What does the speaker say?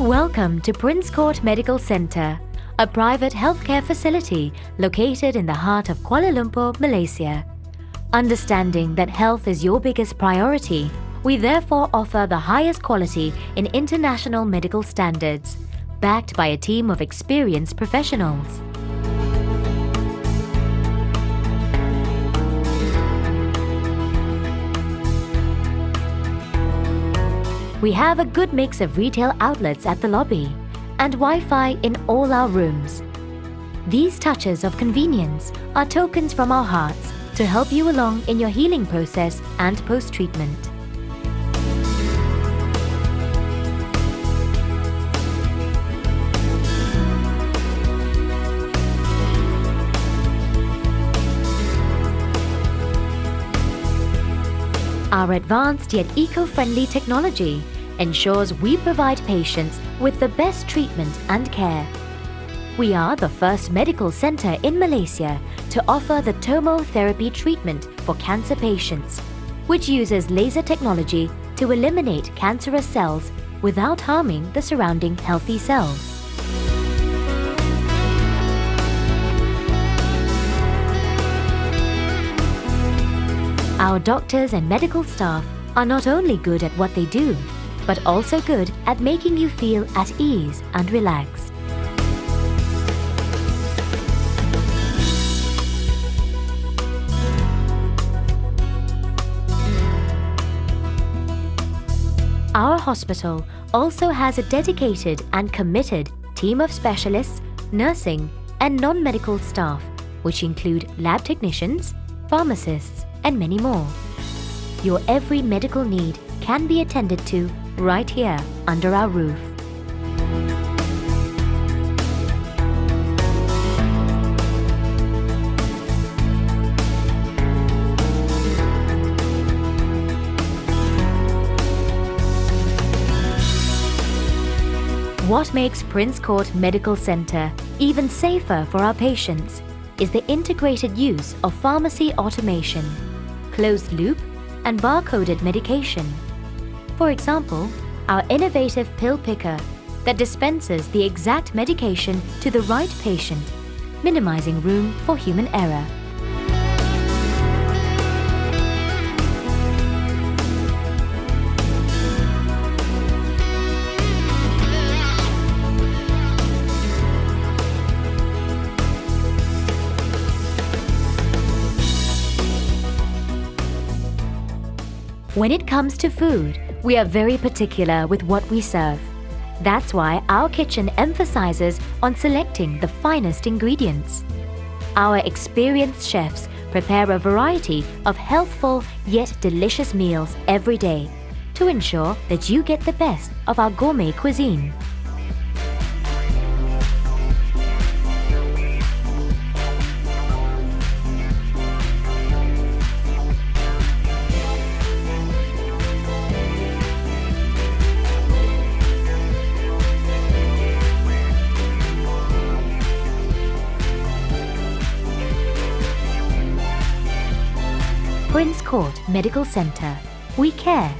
Welcome to Prince Court Medical Centre, a private healthcare facility located in the heart of Kuala Lumpur, Malaysia. Understanding that health is your biggest priority, we therefore offer the highest quality in international medical standards, backed by a team of experienced professionals. We have a good mix of retail outlets at the lobby and Wi-Fi in all our rooms. These touches of convenience are tokens from our hearts to help you along in your healing process and post-treatment. Our advanced yet eco-friendly technology ensures we provide patients with the best treatment and care. We are the first medical center in Malaysia to offer the tomotherapy treatment for cancer patients, which uses laser technology to eliminate cancerous cells without harming the surrounding healthy cells. Our doctors and medical staff are not only good at what they do, but also good at making you feel at ease and relaxed. Our hospital also has a dedicated and committed team of specialists, nursing and non-medical staff, which include lab technicians, pharmacists and many more. Your every medical need can be attended to right here under our roof. What makes Prince Court Medical Centre even safer for our patients is the integrated use of pharmacy automation, closed loop and barcoded medication. For example, our innovative pill picker that dispenses the exact medication to the right patient, minimizing room for human error. When it comes to food, we are very particular with what we serve. That's why our kitchen emphasizes on selecting the finest ingredients. Our experienced chefs prepare a variety of healthful yet delicious meals every day to ensure that you get the best of our gourmet cuisine. Prince Court Medical Centre. We care